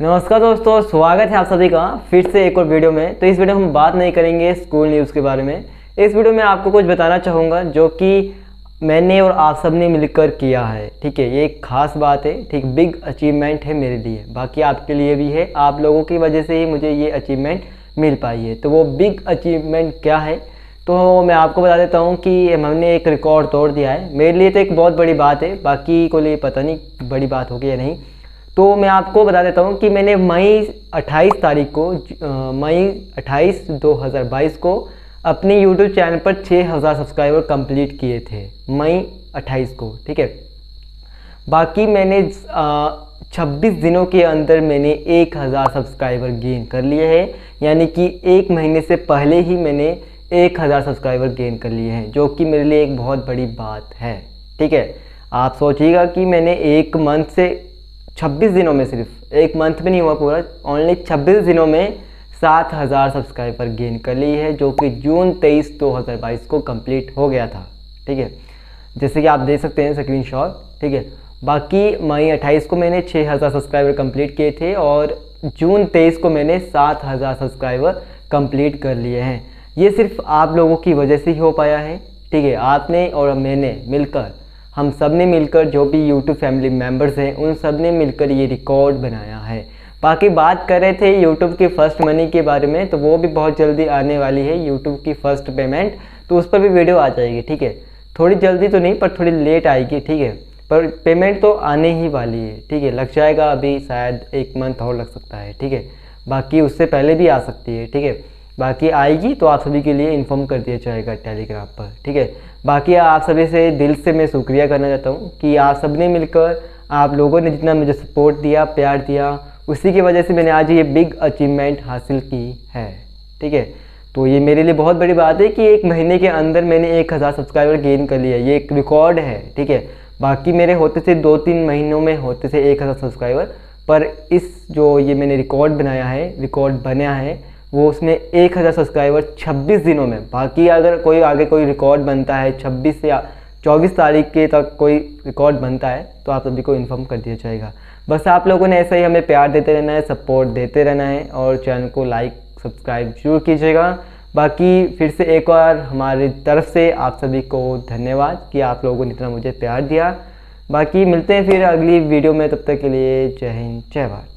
नमस्कार दोस्तों, स्वागत है आप सभी का फिर से एक और वीडियो में। तो इस वीडियो में हम बात नहीं करेंगे स्कूल न्यूज़ के बारे में। इस वीडियो में आपको कुछ बताना चाहूँगा जो कि मैंने और आप सबने मिलकर किया है। ठीक है, ये एक खास बात है, ठीक, बिग अचीवमेंट है मेरे लिए। बाकी आपके लिए भी है, आप लोगों की वजह से ही मुझे ये अचीवमेंट मिल पाई है। तो वो बिग अचीवमेंट क्या है? तो मैं आपको बता देता हूँ कि हमने एक रिकॉर्ड तोड़ दिया है। मेरे लिए तो एक बहुत बड़ी बात है, बाकी को लिए पता नहीं बड़ी बात होगी या नहीं। तो मैं आपको बता देता हूँ कि मैंने मई 28 तारीख को मई 28 2022 को अपने YouTube चैनल पर 6000 सब्सक्राइबर कंप्लीट किए थे, मई 28 को, ठीक है? बाकी मैंने छब्बीस दिनों के अंदर मैंने 1000 सब्सक्राइबर गेन कर लिए हैं, यानी कि एक महीने से पहले ही मैंने 1000 सब्सक्राइबर गेन कर लिए हैं, जो कि मेरे लिए एक बहुत बड़ी बात है, ठीक है? आप सोचिएगा कि मैंने एक मंथ से 26 दिनों में सिर्फ़, एक मंथ में नहीं हुआ पूरा ओनली 26 दिनों में सात हज़ार सब्सक्राइबर गेन कर ली है, जो कि जून तेईस दो हज़ार बाईस को कंप्लीट हो गया था, ठीक है? जैसे कि आप देख सकते हैं स्क्रीन शॉट ठीक है? बाकी मई 28 को मैंने 6000 सब्सक्राइबर कंप्लीट किए थे और जून तेईस को मैंने सात हज़ार सब्सक्राइबर कंप्लीट कर लिए हैं। ये सिर्फ़ आप लोगों की वजह से ही हो पाया है, ठीक है? आपने और मैंने मिलकर हम सबने मिलकर जो भी यूट्यूब फैमिली मेंबर्स हैं, उन सबने मिलकर ये रिकॉर्ड बनाया है। बाकी बात कर रहे थे यूट्यूब की फ़र्स्ट मनी के बारे में तो वो भी बहुत जल्दी आने वाली है यूट्यूब की फ़र्स्ट पेमेंट तो उस पर भी वीडियो आ जाएगी, ठीक है? थोड़ी जल्दी तो नहीं, पर थोड़ी लेट आएगी, ठीक है? पर पेमेंट तो आने ही वाली है, ठीक है? लग जाएगा अभी शायद एक मंथ और लग सकता है, ठीक है? बाकी उससे पहले भी आ सकती है, ठीक है? बाकी आएगी तो आप सभी के लिए इन्फॉर्म कर दिया जाएगा टेलीग्राम पर, ठीक है? बाकी आप सभी से दिल से मैं शुक्रिया करना चाहता हूँ कि आप सबने मिलकर आप लोगों ने जितना मुझे सपोर्ट दिया, प्यार दिया, उसी की वजह से मैंने आज ये बिग अचीवमेंट हासिल की है, ठीक है? तो ये मेरे लिए बहुत बड़ी बात है कि एक महीने के अंदर मैंने एक हज़ार सब्सक्राइबर गेन कर लिया ये एक रिकॉर्ड है, ठीक है? बाकी मेरे होते थे दो तीन महीनों में होते थे एक हज़ार सब्सक्राइबर पर इस जो ये मैंने रिकॉर्ड बनाया है रिकॉर्ड बना है वो उसमें एक हज़ार सब्सक्राइबर 26 दिनों में। बाकी अगर कोई आगे कोई रिकॉर्ड बनता है 26 या 24 तारीख के तक कोई रिकॉर्ड बनता है तो आप सभी को इन्फॉर्म कर दिया जाएगा। बस आप लोगों ने ऐसा ही हमें प्यार देते रहना है सपोर्ट देते रहना है, और चैनल को लाइक सब्सक्राइब ज़रूर कीजिएगा। बाकी फिर से एक बार हमारी तरफ़ से आप सभी को धन्यवाद कि आप लोगों ने इतना मुझे प्यार दिया। बाकी मिलते हैं फिर अगली वीडियो में, तब तक के लिए जय हिंद, जय भारत।